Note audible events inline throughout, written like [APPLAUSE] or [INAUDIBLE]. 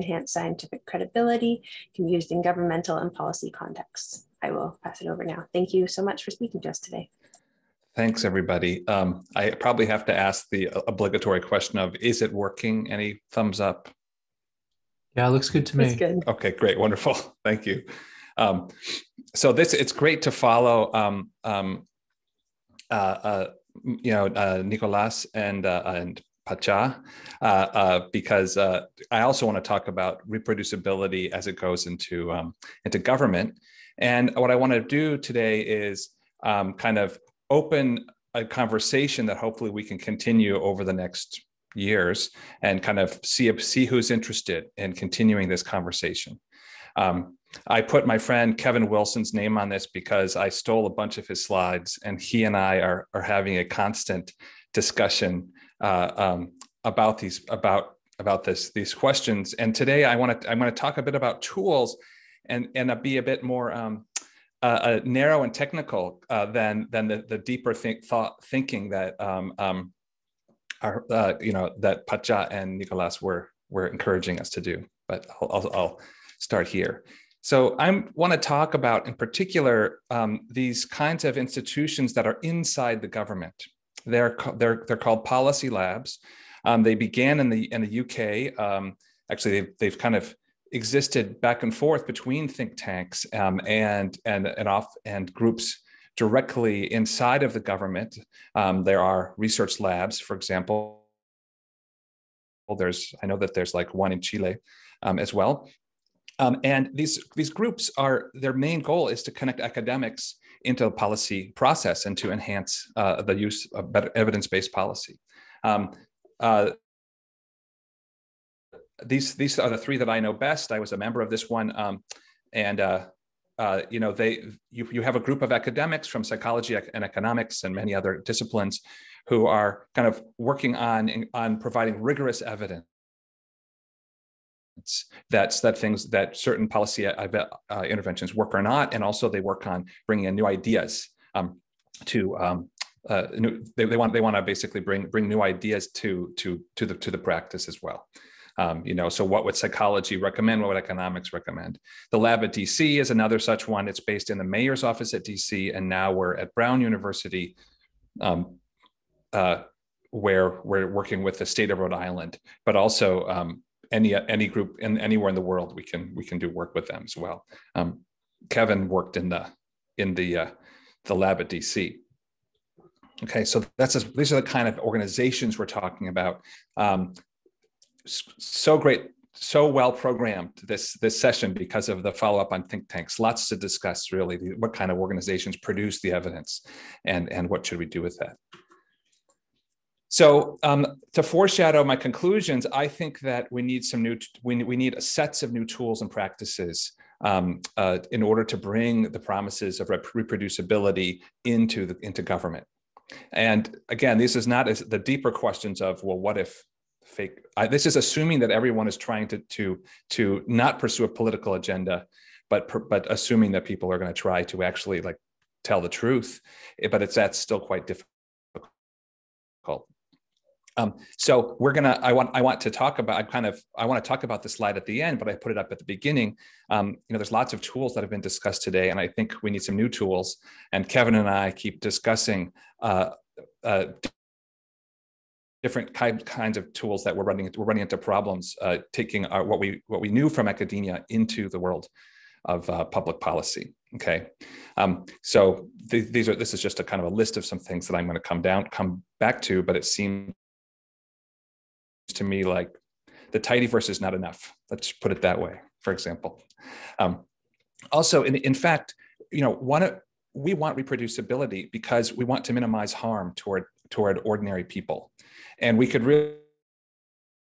enhance scientific credibility, can be used in governmental and policy contexts. I will pass it over now. Thank you so much for speaking to us today. Thanks, everybody. Um, I probably have to ask the obligatory question of, is it working? Any thumbs up? Yeah, it looks good to me. Good. Okay, great, wonderful. [LAUGHS] Thank you. Um, so this, it's great to follow, um, um, uh, uh, you know, uh, Nicolas and uh, and Pacha, uh, uh, because uh, I also want to talk about reproducibility as it goes into um, into government. And what I want to do today is um, kind of open a conversation that hopefully we can continue over the next years and kind of see see who's interested in continuing this conversation. Um, I put my friend Kevin Wilson's name on this because I stole a bunch of his slides, and he and I are are having a constant discussion uh, um, about these about about this these questions. And today I want to I want to talk a bit about tools and and be a bit more um, uh, narrow and technical uh, than than the, the deeper think, thought thinking that um, um, are uh, you know that Pacha and Nicolas were were encouraging us to do. But I'll, I'll, I'll start here. So I want to talk about, in particular, um, these kinds of institutions that are inside the government. They're they're they're called policy labs. Um, they began in the in the UK. Um, actually, they've they've kind of existed back and forth between think tanks um, and and and off and groups directly inside of the government. Um, there are research labs, for example. There's I know that there's like one in Chile um, as well. Um, and these, these groups are, their main goal is to connect academics into a policy process and to enhance uh, the use of better evidence-based policy. Um, uh, these, these are the three that I know best. I was a member of this one. Um, and uh, uh, you know, they you, you have a group of academics from psychology and economics and many other disciplines who are kind of working on on providing rigorous evidence that's that things that certain policy uh, uh, interventions work or not, and also they work on bringing in new ideas um, to um, uh, new, they, they, want they want to basically bring bring new ideas to to to the to the practice as well. Um, you know, so what would psychology recommend? What would economics recommend? The lab at DC is another such one. It's based in the mayor's office at DC, and now we're at Brown University, um, uh, where we're working with the state of Rhode Island, but also um, any any group in anywhere in the world we can we can do work with them as well. Um, kevin worked in the in the uh, the lab at dc okay so that's a, these are the kind of organizations we're talking about. Um, so great so well programmed this this session because of the follow up on think tanks. Lots to discuss really what kind of organizations produce the evidence and and what should we do with that so um, to foreshadow my conclusions, I think that we need some new, we, we need sets of new tools and practices um, uh, in order to bring the promises of reproducibility into the, into government. And again, this is not as the deeper questions of, well, what if fake, I, this is assuming that everyone is trying to, to, to not pursue a political agenda, but, but assuming that people are going to try to actually like tell the truth, but it's, that's still quite difficult. Um, so we're gonna. I want. I want to talk about. I kind of. I want to talk about the slide at the end, but I put it up at the beginning. Um, you know, there's lots of tools that have been discussed today, and I think we need some new tools. And Kevin and I keep discussing uh, uh, different kind, kinds of tools that we're running. We're running into problems, uh, taking our, what we what we knew from academia into the world of uh, public policy. Okay, um, so th- these are. This is just a kind of a list of some things that I'm going to come down, come back to, but it seems to me like the tidyverse is not enough. Let's put it that way, for example. Um, also, in, in fact, you know, one we want reproducibility because we want to minimize harm toward toward ordinary people, and we could really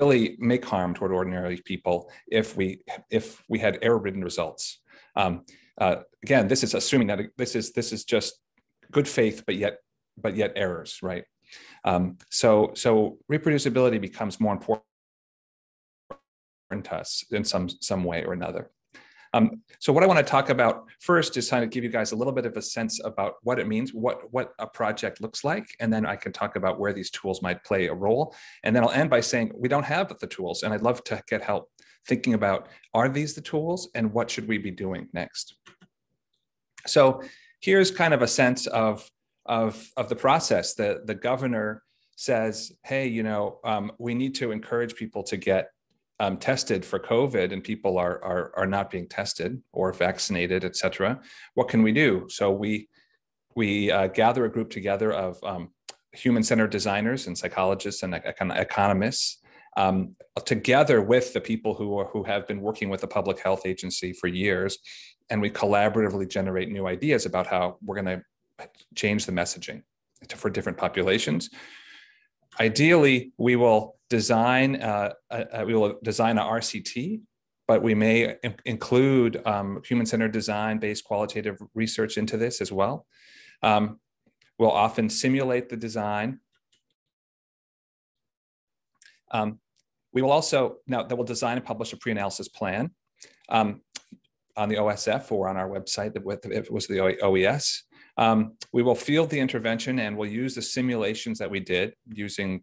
really make harm toward ordinary people if we if we had error-ridden results. Um, uh, again, this is assuming that this is this is just good faith, but yet but yet errors, right? Um, so, so reproducibility becomes more important to us in some, some way or another. Um, so what I want to talk about first is kind of give you guys a little bit of a sense about what it means, what, what a project looks like, and then I can talk about where these tools might play a role. And then I'll end by saying we don't have the tools, and I'd love to get help thinking about are these the tools and what should we be doing next? So here's kind of a sense of, of, of the process. The, the governor says, hey, you know, um, we need to encourage people to get um, tested for COVID and people are, are, are not being tested or vaccinated, et cetera. What can we do? So we, we uh, gather a group together of um, human-centered designers and psychologists and econ economists um, together with the people who, are, who have been working with the public health agency for years. And we collaboratively generate new ideas about how we're going to change the messaging for different populations. Ideally, we will design uh, a, we will design a RCT, but we may include um, human-centered design-based qualitative research into this as well. Um, we'll often simulate the design. Um, we will also, now that we'll design and publish a pre-analysis plan um, on the OSF or on our website, if it was the OES. Um, we will field the intervention and we'll use the simulations that we did using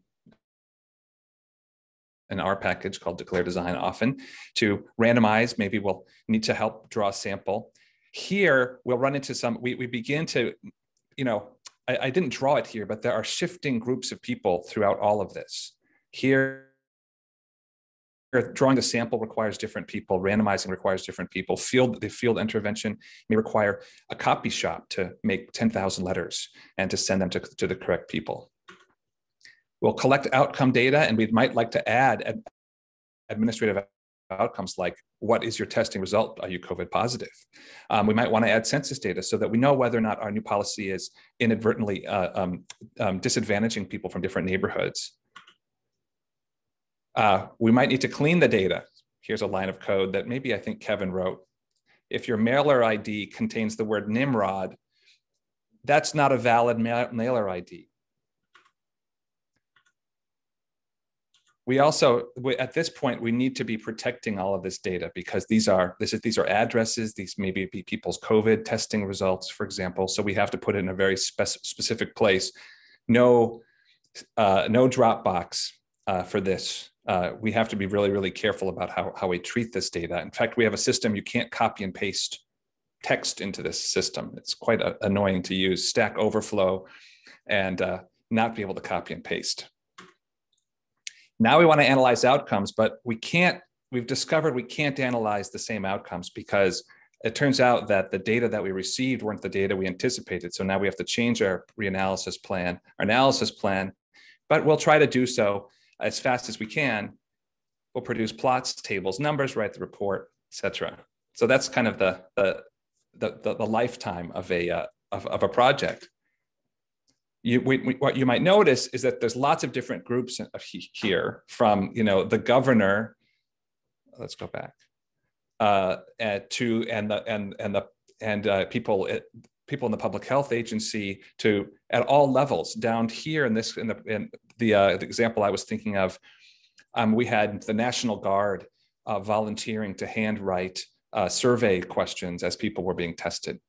an R package called Declare Design often to randomize. Maybe we'll need to help draw a sample. Here, we'll run into some, we, we begin to, you know, I, I didn't draw it here, but there are shifting groups of people throughout all of this. Here, drawing the sample requires different people randomizing requires different people. Field the field intervention may require a copy shop to make 10,000 letters and to send them to, to the correct people. We'll collect outcome data and we might like to add ad administrative outcomes like what is your testing result? Are you covid positive? Um, we might want to add census data so that we know whether or not our new policy is inadvertently uh, um, um, disadvantaging people from different neighborhoods uh, we might need to clean the data. Here's a line of code that maybe I think Kevin wrote. If your mailer ID contains the word Nimrod, that's not a valid ma mailer ID. We also, we, at this point, we need to be protecting all of this data because these are this is these are addresses. These maybe be people's COVID testing results, for example. So we have to put it in a very spec specific place. No, uh, no Dropbox uh, for this uh, we have to be really, really careful about how, how we treat this data. In fact, we have a system you can't copy and paste text into this system. It's quite a, annoying to use Stack Overflow and uh, not be able to copy and paste. Now we want to analyze outcomes, but we can't, we've discovered we can't analyze the same outcomes because it turns out that the data that we received weren't the data we anticipated. So now we have to change our reanalysis plan, our analysis plan, but we'll try to do so as fast as we can, we'll produce plots, tables, numbers, write the report, etc. So that's kind of the, the, the, the lifetime of a, uh, of, of a project. You, we, we, what you might notice is that there's lots of different groups here from, you know, the governor, let's go back, uh, to, and the, and, and the, and uh, people, people in the public health agency to at all levels down here in this in the in the, uh, the example I was thinking of, um, we had the National Guard uh, volunteering to handwrite uh, survey questions as people were being tested.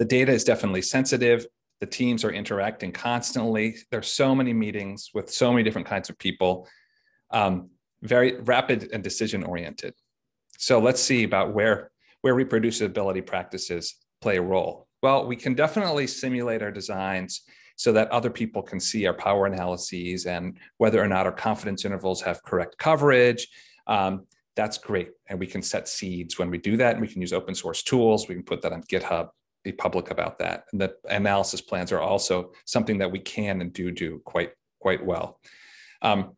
The data is definitely sensitive. The teams are interacting constantly. There's so many meetings with so many different kinds of people, um, very rapid and decision oriented. So let's see about where, where reproducibility practices play a role. Well, we can definitely simulate our designs so that other people can see our power analyses and whether or not our confidence intervals have correct coverage. Um, that's great. And we can set seeds when we do that. And we can use open source tools. We can put that on GitHub, be public about that. And the analysis plans are also something that we can and do do quite, quite well. Um,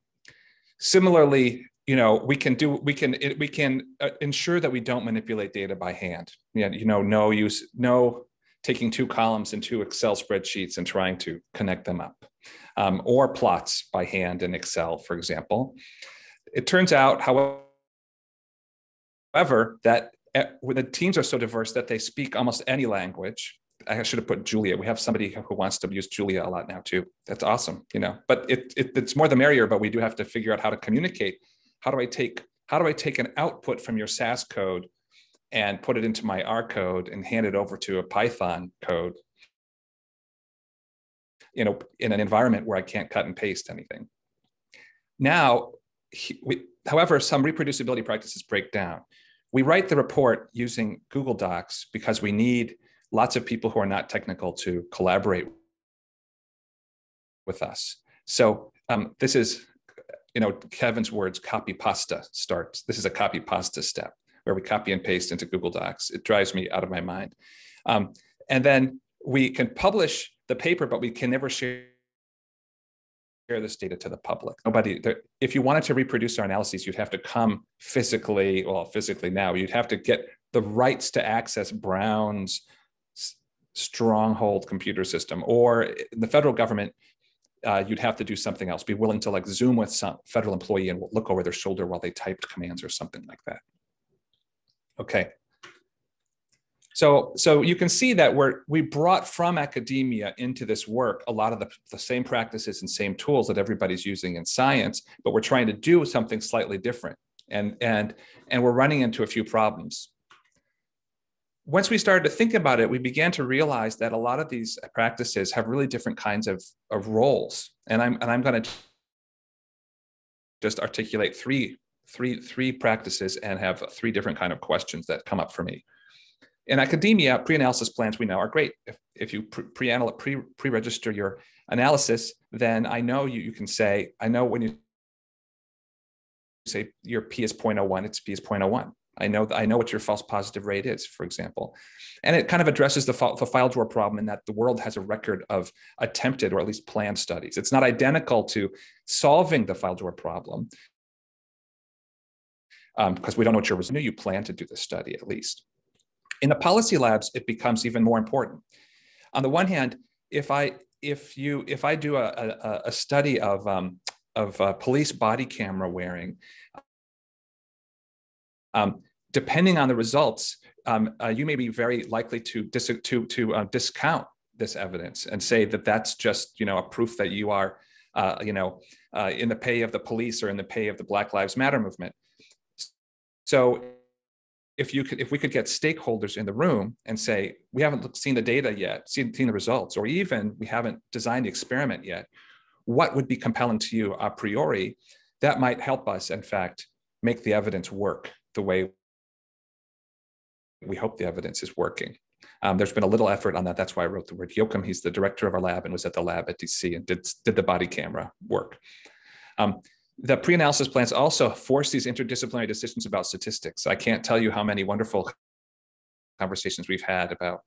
similarly, you know, we can do, we can, we can uh, ensure that we don't manipulate data by hand. You know, no use, no taking two columns in two Excel spreadsheets and trying to connect them up, um, or plots by hand in Excel, for example. It turns out, however, that eh, the teams are so diverse that they speak almost any language. I should have put Julia. We have somebody who wants to use Julia a lot now too. That's awesome, you know. But it, it, it's more the merrier. But we do have to figure out how to communicate. How do I take how do I take an output from your SAS code and put it into my R code and hand it over to a Python code you know, in an environment where I can't cut and paste anything. Now, we, however, some reproducibility practices break down. We write the report using Google Docs because we need lots of people who are not technical to collaborate with us. So um, this is, you know, Kevin's words, copy pasta starts. This is a copy pasta step where we copy and paste into Google Docs. It drives me out of my mind. Um, and then we can publish the paper, but we can never share share this data to the public. Nobody, if you wanted to reproduce our analyses, you'd have to come physically, well, physically now, you'd have to get the rights to access Brown's stronghold computer system, or the federal government, uh, you'd have to do something else, be willing to like Zoom with some federal employee and look over their shoulder while they typed commands or something like that. Okay. So, so you can see that we're, we brought from academia into this work a lot of the, the same practices and same tools that everybody's using in science, but we're trying to do something slightly different. And, and, and we're running into a few problems. Once we started to think about it, we began to realize that a lot of these practices have really different kinds of, of roles. And I'm, and I'm going to just articulate three, three, three practices and have three different kind of questions that come up for me in academia, pre-analysis plans we know are great. If, if you pre, pre, pre-register your analysis, then I know you, you can say, I know when you say your P is 0.01, it's P is 0.01. I know I know what your false positive rate is, for example, and it kind of addresses the, the file drawer problem in that the world has a record of attempted or at least planned studies. It's not identical to solving the file drawer problem because um, we don't know what your result. You plan to do the study at least. In the policy labs, it becomes even more important. On the one hand, if I if you if I do a, a, a study of um, of uh, police body camera wearing, um, depending on the results, um, uh, you may be very likely to dis- to to uh, discount this evidence and say that that's just you know a proof that you are uh, you know uh, in the pay of the police or in the pay of the Black Lives Matter movement. So if you could if we could get stakeholders in the room and say we haven't seen the data yet seen, seen the results or even we haven't designed the experiment yet what would be compelling to you a priori that might help us in fact make the evidence work the way we hope the evidence is working? Um, there's been a little effort on that. That's why i wrote the word Yokum he's the director of our lab and was at the lab at dc and did, did the body camera work. Um, the pre-analysis plans also force these interdisciplinary decisions about statistics. I can't tell you how many wonderful conversations we've had about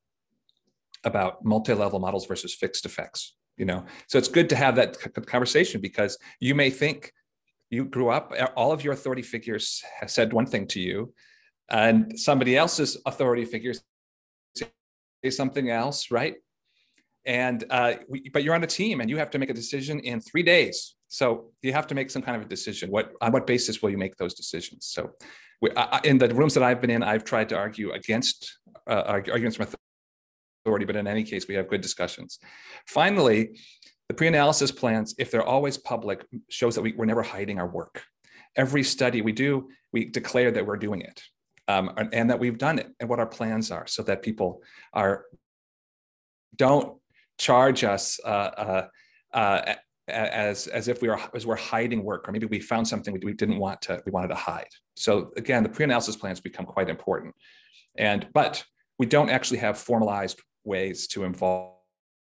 about multi-level models versus fixed effects. You know, so it's good to have that conversation because you may think you grew up, all of your authority figures have said one thing to you, and somebody else's authority figures say something else, right? And uh, we, but you're on a team, and you have to make a decision in three days so you have to make some kind of a decision. What on what basis will you make those decisions? So we, I, in the rooms that I've been in, I've tried to argue against uh, arguments from authority, but in any case, we have good discussions. Finally, the pre-analysis plans, if they're always public, shows that we, we're never hiding our work. Every study we do, we declare that we're doing it. Um, and, and, that we've done it and what our plans are so that people are don't charge us uh, uh, uh, as as if we were as we're hiding work or maybe we found something we, we didn't want to we wanted to hide. So again the pre-analysis plans become quite important. And but we don't actually have formalized ways to involve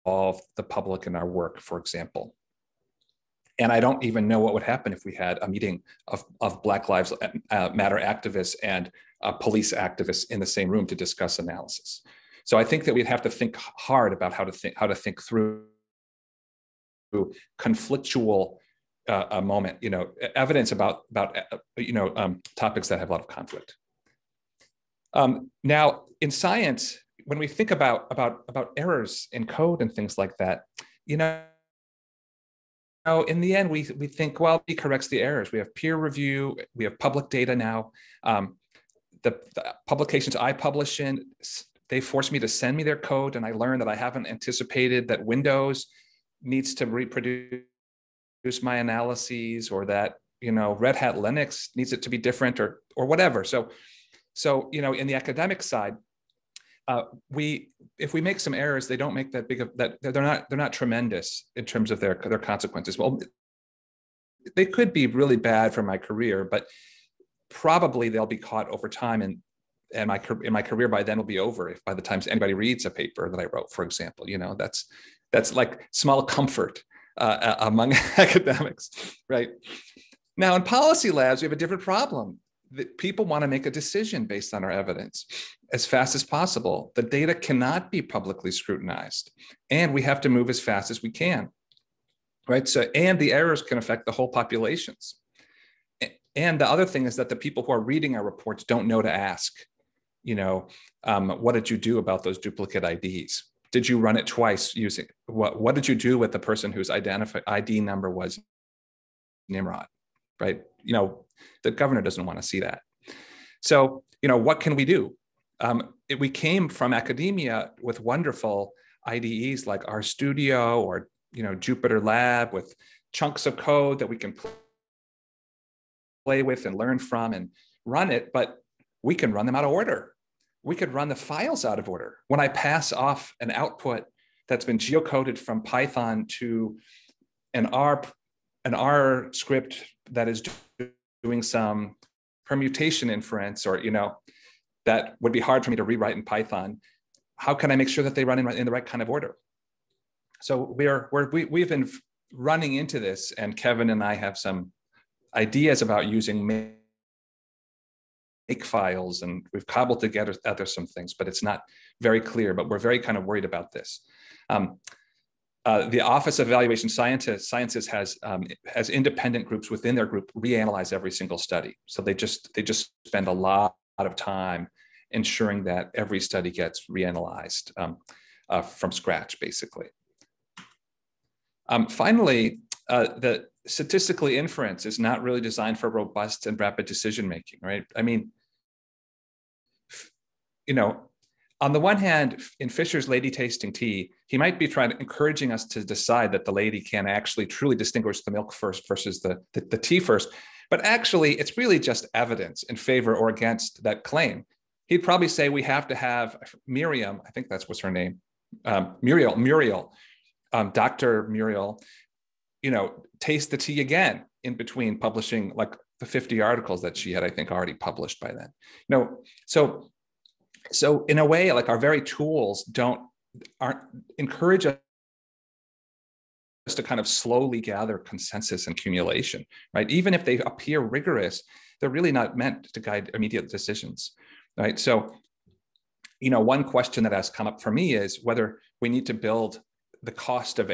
the public in our work for example. And i don't even know what would happen if we had a meeting of, of black lives uh, matter activists and uh, police activists in the same room to discuss analysis. So i think that we'd have to think hard about how to think how to think through conflictual uh, a moment, you know, evidence about about uh, you know um, topics that have a lot of conflict. Um, now, in science, when we think about about about errors in code and things like that, you know, in the end, we we think, well, he corrects the errors. We have peer review, we have public data now. Um, the, the publications I publish in, they force me to send me their code, and I learn that I haven't anticipated that Windows needs to reproduce my analyses or that you know red hat linux needs it to be different or or whatever. So so you know in the academic side uh, we if we make some errors they don't make that big of that they're not they're not tremendous in terms of their their consequences. Well they could be really bad for my career, but probably they'll be caught over time and and my in my career by then will be over if by the time anybody reads a paper that I wrote, for example. You know, that's that's like small comfort uh, among [LAUGHS] academics, right? Now, in policy labs, we have a different problem. That people want to make a decision based on our evidence as fast as possible. The data cannot be publicly scrutinized, and we have to move as fast as we can, right? So, and the errors can affect the whole populations. And the other thing is that the people who are reading our reports don't know to ask, you know, um, what did you do about those duplicate IDs? Did you run it twice using what? What did you do with the person whose identify ID number was Nimrod? right? You know, the governor doesn't want to see that. So, you know, what can we do? Um, it, we came from academia with wonderful IDEs like RStudio or, you know, Jupyter Lab with chunks of code that we can play with and learn from and run it, but we can run them out of order. We could run the files out of order. When I pass off an output that's been geocoded from Python to an R an R script that is doing some permutation inference or you know that would be hard for me to rewrite in python how can i make sure that they run in, in the right kind of order so we're, we're we, we've been running into this and kevin and i have some ideas about using make files and we've cobbled together other some things but it's not very clear but we're very kind of worried about this um, uh, the Office of Evaluation Scientists, Sciences has um, has independent groups within their group reanalyze every single study. So they just they just spend a lot of time ensuring that every study gets reanalyzed um, uh, from scratch, basically. Um, finally, uh, the statistically inference is not really designed for robust and rapid decision making, right? I mean, you know, on the one hand, in Fisher's lady tasting tea, he might be trying to encouraging us to decide that the lady can actually truly distinguish the milk first versus the, the, the tea first. But actually, it's really just evidence in favor or against that claim. He'd probably say we have to have Miriam, I think that's what's her name, um, Muriel, Muriel, um, Dr. Muriel, you know, taste the tea again in between publishing like the 50 articles that she had, I think, already published by then. No, so so in a way like our very tools don't aren't encourage us to kind of slowly gather consensus and accumulation right? Even if they appear rigorous they're really not meant to guide immediate decisions right? So you know one question that has come up for me is whether we need to build the cost of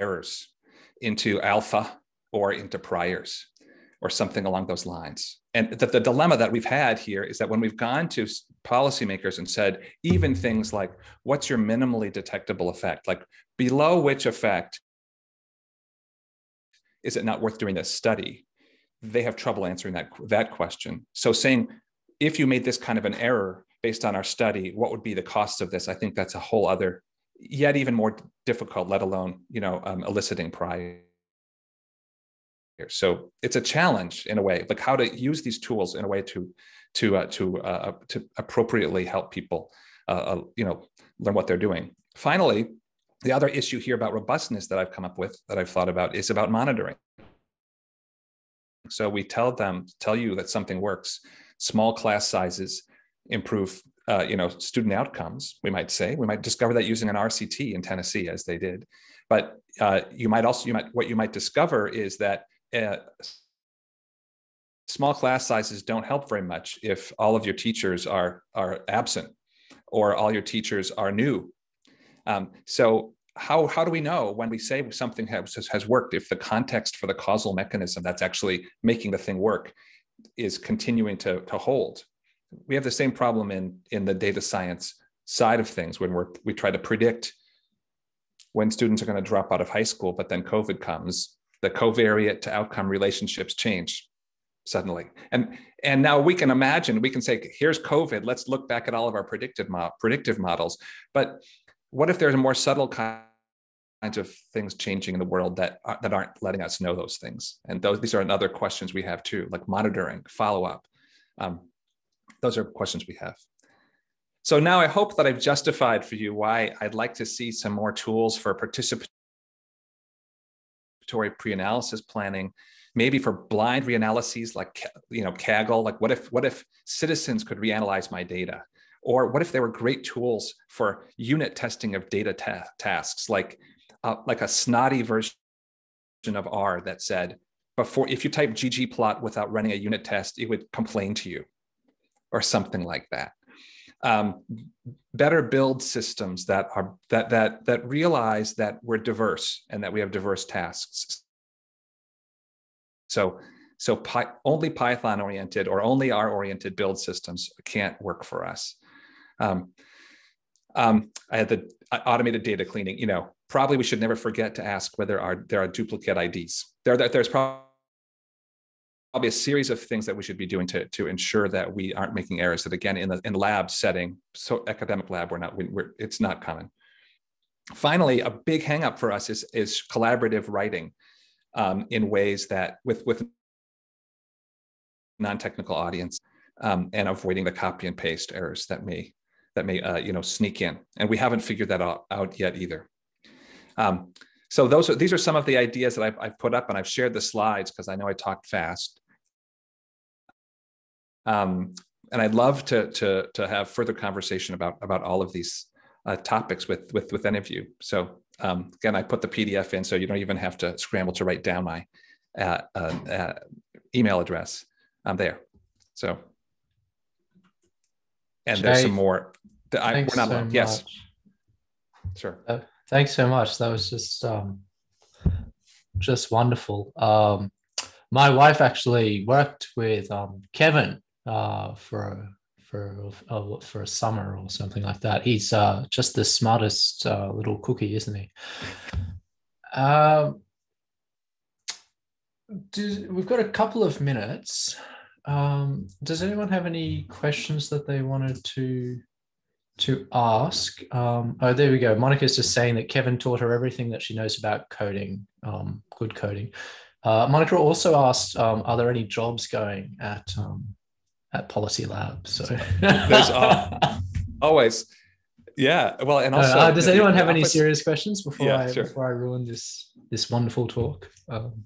errors into alpha or into priors or something along those lines. And that the dilemma that we've had here is that when we've gone to policymakers and said, even things like, what's your minimally detectable effect? Like below which effect is it not worth doing this study? They have trouble answering that, that question. So saying, if you made this kind of an error based on our study, what would be the cost of this? I think that's a whole other, yet even more difficult, let alone, you know, um, eliciting prior here. So it's a challenge in a way, like how to use these tools in a way to to uh, to uh, to appropriately help people, uh, uh, you know, learn what they're doing. Finally, the other issue here about robustness that I've come up with that I've thought about is about monitoring. So we tell them, tell you that something works. Small class sizes improve, uh, you know, student outcomes. We might say we might discover that using an RCT in Tennessee, as they did. But uh, you might also, you might, what you might discover is that uh, small class sizes don't help very much if all of your teachers are are absent or all your teachers are new. Um, so how how do we know when we say something has has worked if the context for the causal mechanism that's actually making the thing work is continuing to to hold? We have the same problem in in the data science side of things when we're we try to predict when students are going to drop out of high school, but then COVID comes the covariate to outcome relationships change suddenly. And, and now we can imagine, we can say, here's COVID, let's look back at all of our predictive, mo- predictive models. But what if there's a more subtle kinds of things changing in the world that, uh, that aren't letting us know those things? And those, these are another questions we have too, like monitoring, follow up. Um, those are questions we have. So now I hope that I've justified for you why I'd like to see some more tools for participant participatory pre-analysis planning, maybe for blind reanalyses like you know Kaggle, like what if what if citizens could reanalyze my data? Or what if there were great tools for unit testing of data ta tasks, like uh, like a snotty version of R that said, before if you type ggplot without running a unit test, it would complain to you, or something like that. Um, better build systems that are that that that realize that we're diverse and that we have diverse tasks. So so Py, only Python oriented or only R oriented build systems can't work for us. Um, um, I had the automated data cleaning. You know, probably we should never forget to ask whether are, there are duplicate IDs. There, there's probably a series of things that we should be doing to, to ensure that we aren't making errors. That again, in the in lab setting, so academic lab, we're not, we, we're, it's not common. Finally, a big hangup for us is, is collaborative writing um, in ways that with, with non-technical audience um, and avoiding the copy and paste errors that may that may uh, you know sneak in. And we haven't figured that out, out yet either. Um, so those are these are some of the ideas that I've, I've put up, and I've shared the slides because I know I talked fast. Um, and I'd love to to to have further conversation about about all of these uh, topics with with with any of you. So um, again, I put the PDF in, so you don't even have to scramble to write down my uh, uh, uh email address. I'm there. So, and there's some more. I, we're not so alone. Yes. Sure. Uh, Thanks so much. That was just um, just wonderful. Um, my wife actually worked with um, Kevin uh, for for uh, for a summer or something like that. He's uh, just the smartest uh, little cookie, isn't he? Um, do, we've got a couple of minutes. Um, does anyone have any questions that they wanted to to ask. Um, oh, there we go. Monica's just saying that Kevin taught her everything that she knows about coding, um, good coding. Uh, Monica also asked, um, are there any jobs going at um, at Policy Lab? So [LAUGHS] there's [LAUGHS] always, yeah. Well, and uh, also, uh, does anyone have any serious questions before yeah, I sure. before I ruin this this wonderful talk? Um,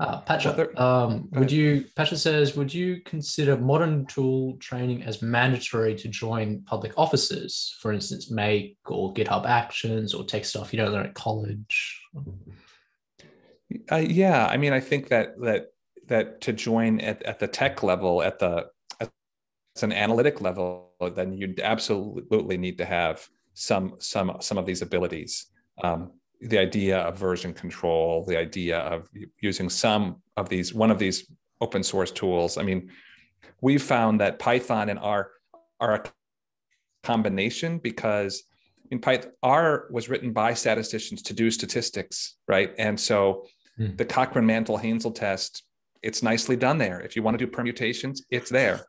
Uh, Patrick, um, would you, Patrick says, would you consider modern tool training as mandatory to join public offices? For instance, Make or GitHub Actions or take stuff you don't learn at college? Uh, yeah, I mean, I think that that that to join at, at the tech level, at the at an analytic level, then you absolutely need to have some some some of these abilities. Um, the idea of version control, the idea of using some of these, one of these open source tools. I mean, we've found that Python and R are a combination because in Python, R was written by statisticians to do statistics, right? And so mm. the Cochran Mantel Haenszel test, it's nicely done there. If you want to do permutations, it's there,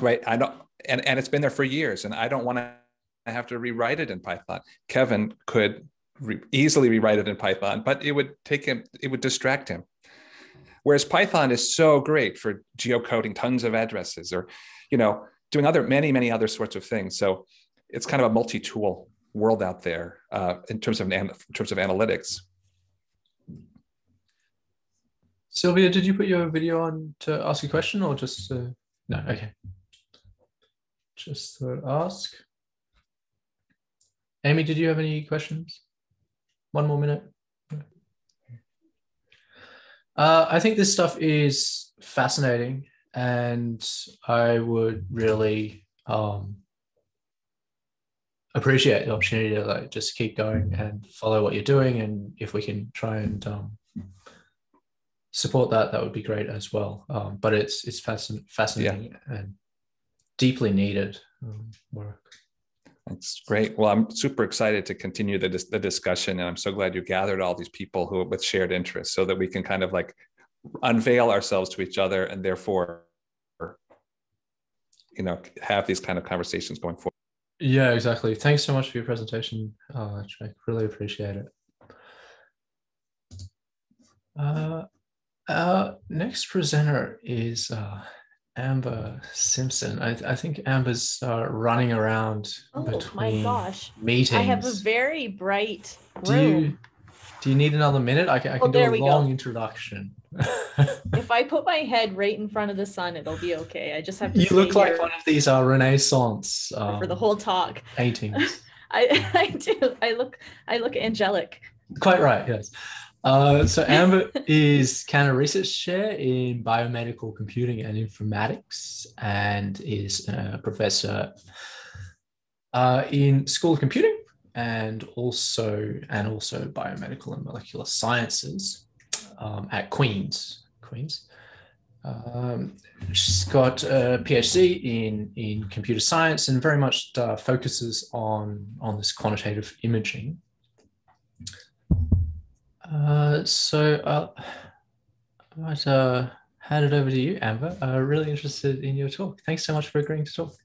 right? I don't, and, and it's been there for years, and I don't want to have to rewrite it in Python. Kevin could re- easily rewrite it in Python, but it would take him, it would distract him. Whereas Python is so great for geocoding tons of addresses or, you know, doing other many, many other sorts of things. So it's kind of a multi-tool world out there uh, in terms of in terms of analytics. Sylvia, did you put your video on to ask a question or just no? Okay, just to ask. Amy, did you have any questions? One more minute. Uh, I think this stuff is fascinating, and I would really um, appreciate the opportunity to like just keep going and follow what you're doing. And if we can try and um, support that, that would be great as well. Um, but it's it's fascin- fascinating yeah. and deeply needed um, work. That's great. Well, I'm super excited to continue the, the discussion, and I'm so glad you gathered all these people who with shared interests, so that we can kind of like unveil ourselves to each other, and therefore, you know, have these kind of conversations going forward. Yeah, exactly. Thanks so much for your presentation, uh, Really appreciate it. Uh, our next presenter is uh, Amber Simpson. I, I think Amber's uh, running around Oh between my gosh. meetings. I have a very bright do room. you do you need another minute? I can, I Oh, do a we go. long introduction. [LAUGHS] If I put my head right in front of the sun, it'll be okay. I just have to you look like one of these uh, Renaissance um, for the whole talk. paintings. [LAUGHS] I, [LAUGHS] I do. I look I look angelic. Quite right, yes. Uh, so [LAUGHS] Amber is Canada Research Chair in Biomedical Computing and Informatics and is a professor uh, in School of Computing and also and also biomedical and molecular sciences um, at Queen's. Queen's. Um, she's got a PhD in in computer science and very much uh, focuses on on this quantitative imaging. Uh, so uh, I might uh, hand it over to you, Amber. Uh, really interested in your talk. Thanks so much for agreeing to talk.